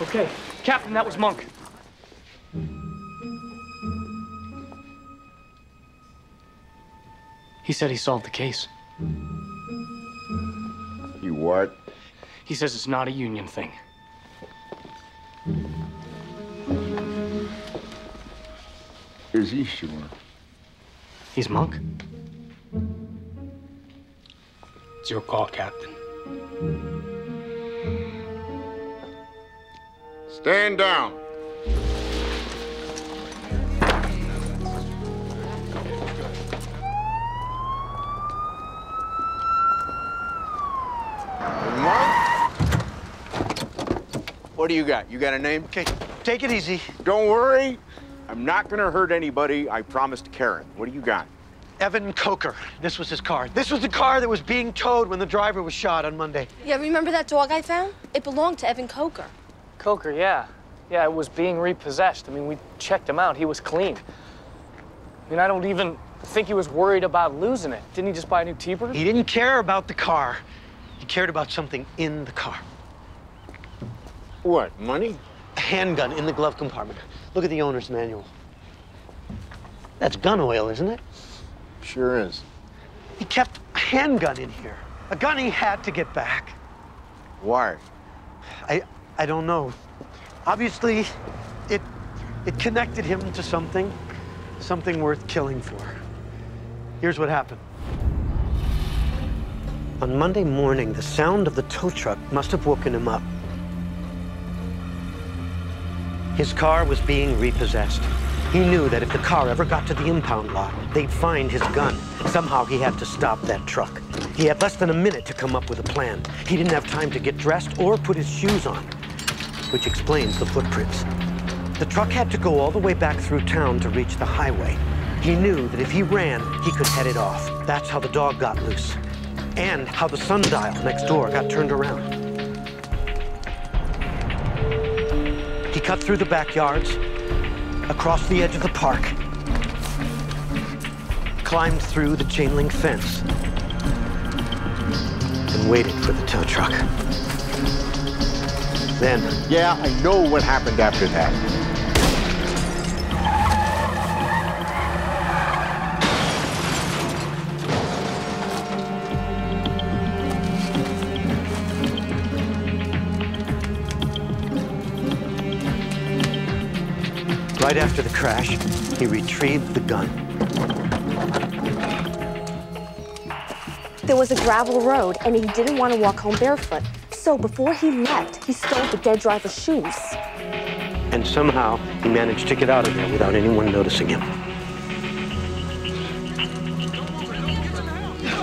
Okay, Captain, that was Monk. He said he solved the case. You what? He says it's not a union thing. Is he sure? He's Monk. It's your call, Captain. Stand down. What do you got? You got a name? Okay, take it easy. don't worry. I'm not gonna hurt anybody. I promised Karen. What do you got? Evan Coker. This was his car. This was the car that was being towed when the driver was shot on Monday. Yeah, remember that dog I found? It belonged to Evan Coker. Coker, yeah. Yeah, it was being repossessed. I mean, we checked him out. He was clean. I mean, I don't even think he was worried about losing it. Didn't he just buy a new T-Bird? He didn't care about the car. He cared about something in the car. What, money? A handgun in the glove compartment. Look at the owner's manual. That's gun oil, isn't it? Sure is. He kept a handgun in here. A gun he had to get back. Why? I I don't know. Obviously, it it connected him to something, something worth killing for. Here's what happened. On Monday morning, the sound of the tow truck must have woken him up. His car was being repossessed. He knew that if the car ever got to the impound lot, they'd find his gun. Somehow he had to stop that truck. He had less than a minute to come up with a plan. He didn't have time to get dressed or put his shoes on, which explains the footprints. The truck had to go all the way back through town to reach the highway. He knew that if he ran, he could head it off. That's how the dog got loose. And how the sundial next door got turned around. He cut through the backyards, across the edge of the park, climbed through the chain link fence, and waited for the tow truck. Then, Yeah, I know what happened after that. right after the crash, he retrieved the gun. There was a gravel road, and he didn't want to walk home barefoot. So before he left, he stole the dead driver's shoes. And somehow, he managed to get out of there without anyone noticing him.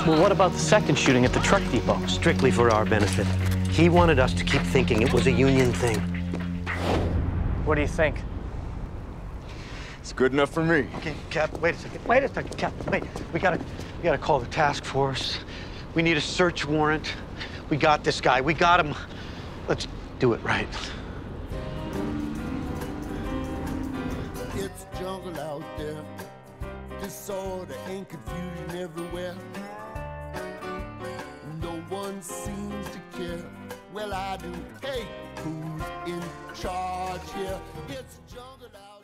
Well, what about the second shooting at the truck depot? Strictly for our benefit. He wanted us to keep thinking it was a union thing. What do you think? It's good enough for me. Okay, Cap, wait a second. Wait a second, Cap. Wait. We gotta, we gotta call the task force. We need a search warrant. We got this guy. We got him. Let's do it right. It's jungle out there. Disorder and confusion everywhere. No one seems to care. Well, I do. Hey, who's in charge here? It's jungle.